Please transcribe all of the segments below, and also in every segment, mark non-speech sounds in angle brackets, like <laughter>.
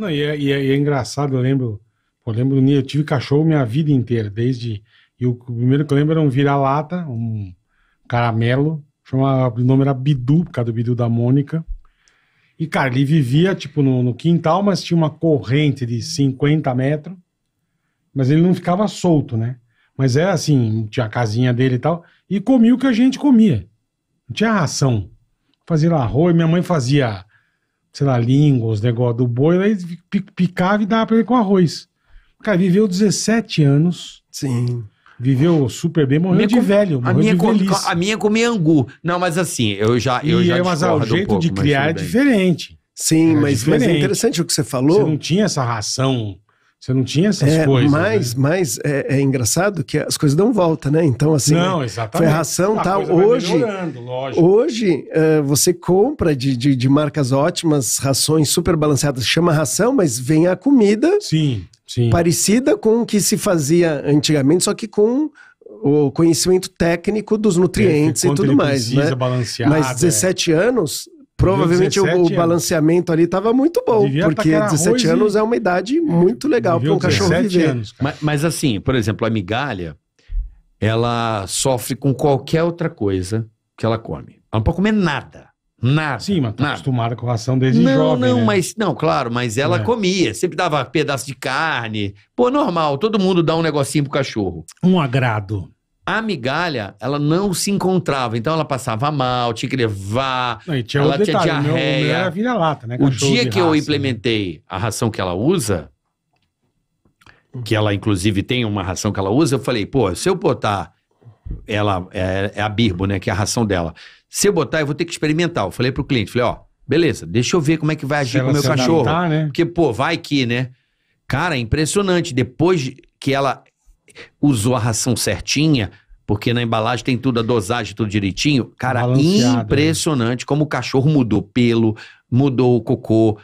Não, e é, e é- e é engraçado, eu lembro. Eu lembro, eu tive cachorro minha vida inteira, desde. E o primeiro que eu lembro era um vira-lata, um caramelo. Chama, o nome era Bidu, por causa do Bidu da Mônica. E, cara, ele vivia, tipo, no, no quintal, mas tinha uma corrente de 50 metros. Mas ele não ficava solto, né? Mas era assim, tinha a casinha dele e tal. E comia o que a gente comia. Não tinha ração. Fazia arroz, minha mãe fazia, sei lá, língua, os negócios do boi, aí pi- picava e dava pra ele com arroz. O cara viveu 17 anos, Sim. viveu super bem, morreu Minha de com- velho, A morreu minha, de com- velhice. a minha comia angu. Não, mas assim, eu já, eu e já é, mas o discordo um jeito pouco, de criar é diferente. Sim, Era mas, mas é diferente. interessante o que você Você falou. não tinha essa ração, você não tinha essas É, coisas. mas, né? mas é, é engraçado que as coisas dão volta, né? Então, assim, não, exatamente. foi ração, A tal. Hoje- hoje eh, você compra de, de, de marcas ótimas, rações super balanceadas, chama ração, mas vem a comida Sim, sim. parecida com o que se fazia antigamente, só que com o conhecimento técnico dos nutrientes e Quanto tudo mais, precisa, né? Mas 17 anos, provavelmente o- 17 o, anos. balanceamento ali estava muito bom, Devia porque tacar 17 arroz e- anos é uma idade muito é. legal para um cachorro 17 viver. anos. Mas, mas assim, por exemplo, a migalha, ela sofre com qualquer outra coisa que ela come. Ela não pode comer nada. Nada. Sim, mas tá nada. acostumada com ração desde Não, jovem, não, né? mas não, claro, mas ela É. comia, sempre dava pedaço de carne. Pô, normal, todo mundo dá um negocinho pro cachorro. Um agrado. A migalha, ela não se encontrava, então ela passava mal, tinha que levar. Não, e tinha Ela tinha detalhe, o meu, meu diarreia. era vira-lata, né? O dia que eu raça, né? implementei a ração que ela usa, que ela inclusive tem uma ração que ela usa, eu falei, pô, se eu botar ela é, é a Birbo, né, que é a ração dela. Se eu botar, eu vou ter que experimentar. Eu falei pro cliente, falei, ó, beleza, deixa eu ver como é que vai Se agir com o meu cachorro. adaptar, né? Porque, pô, vai que, né? Cara, é impressionante. Depois que ela usou a ração certinha, porque na embalagem tem tudo, a dosagem, tudo direitinho. Cara, Balanceado, né? impressionante como o cachorro mudou pelo, mudou o cocô,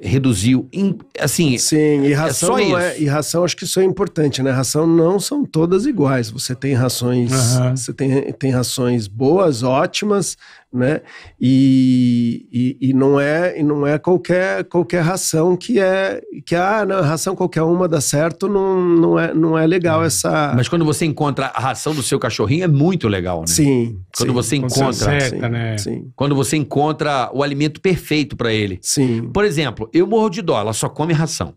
reduziu. im- Assim, Sim, e ração só não é, isso. e ração acho que isso é importante, né? Ração não são todas iguais. Você tem rações, Aham. você tem, tem rações boas, ótimas, né? E, e, e não é e não é qualquer qualquer ração que é que ah, não, ração qualquer uma dá certo, não, não é não é legal essa mas quando você encontra a ração do seu cachorrinho, é muito legal, né? Sim. Quando sim, você encontra, acerta, né? Sim. quando você encontra o alimento perfeito pra ele. Sim. Por exemplo, eu morro de dó, ela só come ração.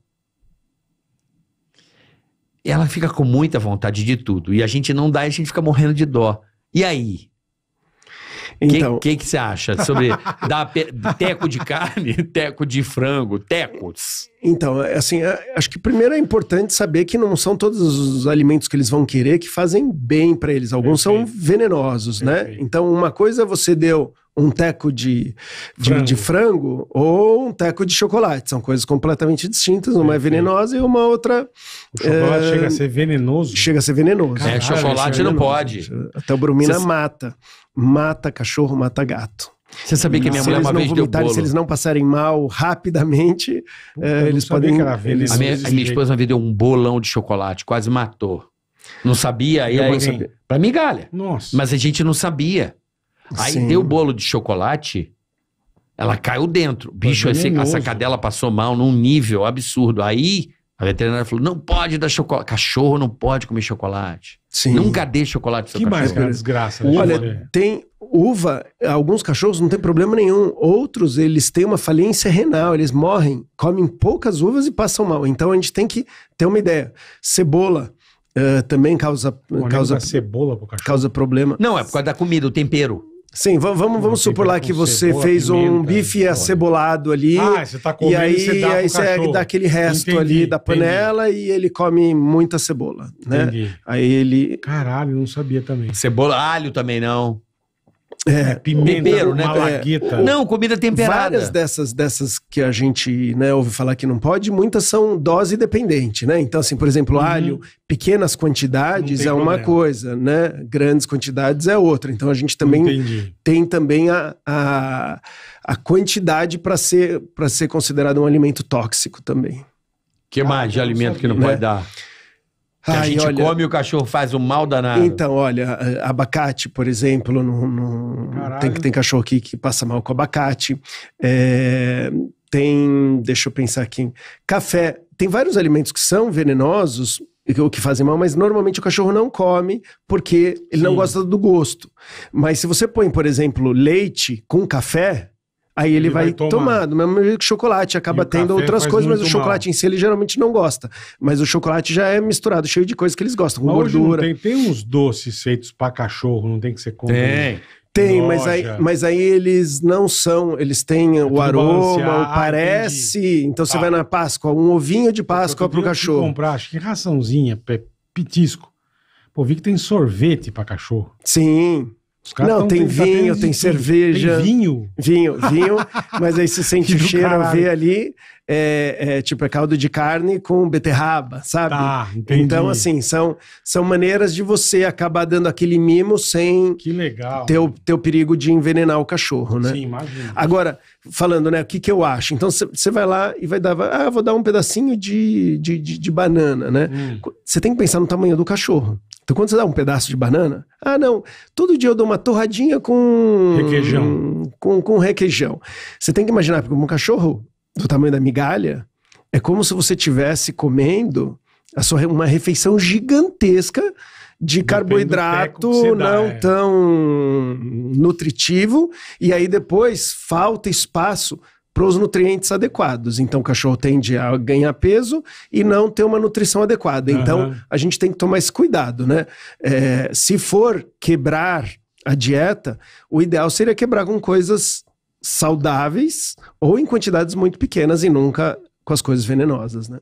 Ela fica com muita vontade de tudo. E a gente não dá e a gente fica morrendo de dó. E aí? O Então, que, que você acha sobre <laughs> dar teco de carne, teco de frango, tecos? Então, é, assim, é, acho que primeiro é importante saber que não são todos os alimentos que eles vão querer que fazem bem para eles. Alguns são Perfeito. venenosos, né? Perfeito. Então, uma coisa é você deu um teco de, de, Frango. de frango ou um teco de chocolate. São coisas completamente distintas. Uma é Perfeito. venenosa e uma outra O chocolate É, chega a ser venenoso. chega a ser venenoso. Caralho, é, chocolate Chega a não pode. venenoso. A teobromina Cês- mata. Mata cachorro, mata gato. Você sabia que minha se mulher eles uma vez deu bolo? se eles não passarem mal rapidamente, Puta, é, eles podem. que venenoso. A minha, a minha esposa uma vez deu um bolão de chocolate, quase matou. Não sabia? E aí, pra migalha. Nossa. Mas a gente não sabia. Aí Sim. deu o bolo de chocolate, ela caiu dentro. Bicho, esse- a sacadela passou mal num nível absurdo. Aí a veterinária falou: não pode dar chocolate. Cachorro não pode comer chocolate. Sim. Nunca dê chocolate pro seu que mais cachorro. cara, desgraça. né? Olha, tem uva, alguns cachorros não tem problema nenhum. Outros, eles têm uma falência renal, eles morrem, comem poucas uvas e passam mal. Então a gente tem que ter uma ideia. Cebola eh, também causa, causa, cebola pro cachorro. causa problema. Não, é por causa da comida, o tempero. Sim, vamos, vamos, vamos supor lá que você cebola, fez um pimenta, bife acebolado ali. Ah, você tá comendo e aí, você dá aí você dá aquele resto Entendi, ali da entendi. panela e ele come muita cebola, né? Entendi. Aí ele Caralho, não sabia também. Cebola, alho também não. É, Pimenta, tempero, né? malagueta. Não, comida temperada. Várias dessas, dessas que a gente né, ouve falar que não pode, muitas são dose dependente, né? Então, assim, por exemplo, Uhum. alho, pequenas quantidades é uma problema. coisa, né? Grandes quantidades é outra. Então, a gente também Entendi. tem também a, a, a quantidade para ser, pra ser considerado um alimento tóxico também. que mais de não alimento que não sabia. pode dar? Que a gente olha- come e o cachorro faz o mal danado. Então, olha, abacate, por exemplo, não, não- tem, tem cachorro aqui que passa mal com abacate. É, tem, deixa eu pensar aqui, café. Tem vários alimentos que são venenosos, e que- o que fazem mal, mas normalmente o cachorro não come porque ele não Sim. gosta do gosto. Mas se você põe, por exemplo, leite com café, aí ele, Ele vai, vai tomar. tomar. Do mesmo jeito que chocolate, acaba E o tendo outras coisas, mas o chocolate em si ele geralmente não gosta. Mas o chocolate já é misturado, cheio de coisas que eles gostam, com Mas hoje não gordura. tem, tem uns doces feitos pra cachorro, não tem que ser compra. Tem. Tem, mas aí, mas aí eles não são, eles têm o tudo aroma, o Ah, parece. então você Tá. vai na Páscoa, um ovinho de Páscoa pro cachorro. comprar, acho que raçãozinha, pe- pitisco. Pô, vi que tem sorvete pra cachorro. Sim. Não, tem tá vinho, tem cerveja. Tem vinho. Vinho, vinho, mas aí se <laughs> sente o cheiro, caralho. vê ali, é, é tipo é caldo de carne com beterraba, sabe? Tá, entendi. então, assim, são, são maneiras de você acabar dando aquele mimo sem Que legal. ter o, ter o perigo de envenenar o cachorro, né? Sim, imagina. Agora, falando, né, o que, que eu acho? Então, você vai lá e vai dar, ah, vou dar um pedacinho de, de, de, de banana, né? Hum. Você tem que pensar no tamanho do cachorro. Então, quando você dá um pedaço de banana, ah, não, todo dia eu dou uma torradinha com. Requeijão. Com, com requeijão. Você tem que imaginar, porque um cachorro do tamanho da migalha é como se você estivesse comendo a sua, uma refeição gigantesca de Depende carboidrato dá, não é. tão nutritivo, e aí depois falta espaço para os nutrientes adequados. Então o cachorro tende a ganhar peso e não ter uma nutrição adequada. Então Aham. a gente tem que tomar esse cuidado, né? É, se for quebrar a dieta, o ideal seria quebrar com coisas saudáveis ou em quantidades muito pequenas e nunca com as coisas venenosas, né?